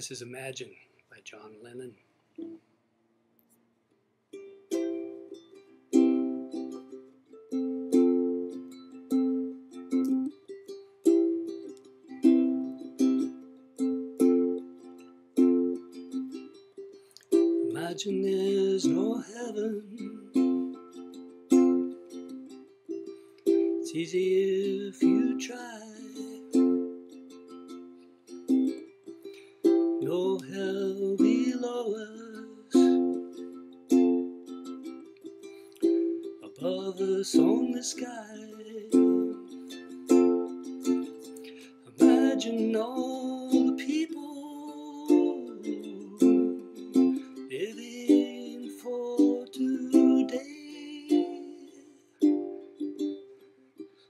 This is Imagine by John Lennon. Imagine there's no heaven. It's easy if you try. Hell below us. Above us on the sky. Imagine all the people living for today.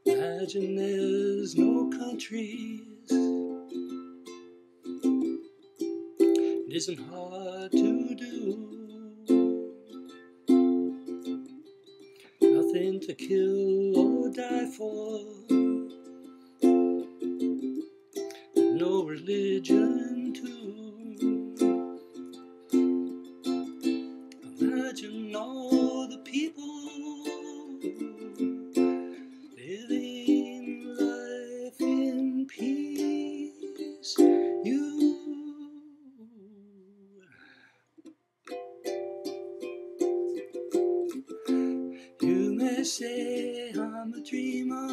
Imagine there's no countries. It isn't hard to do. Nothing to kill or die for. No religion May say I'm a dreamer,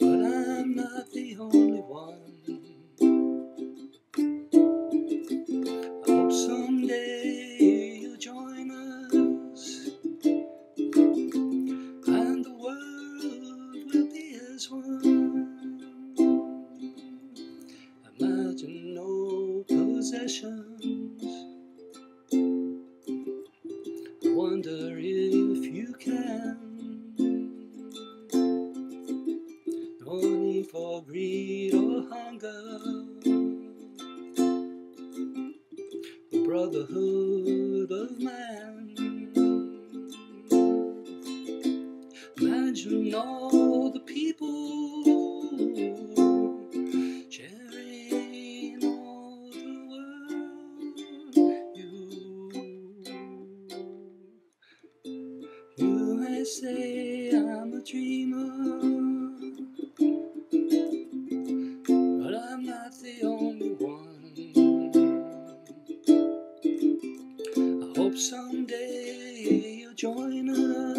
but I'm not the only one. I hope someday you'll join us, and the world will be as one. Imagine no possessions. Wonder if you can. No need for greed or hunger. The brotherhood of man. Imagine all the people say I'm a dreamer. But I'm not the only one. I hope someday you'll join us.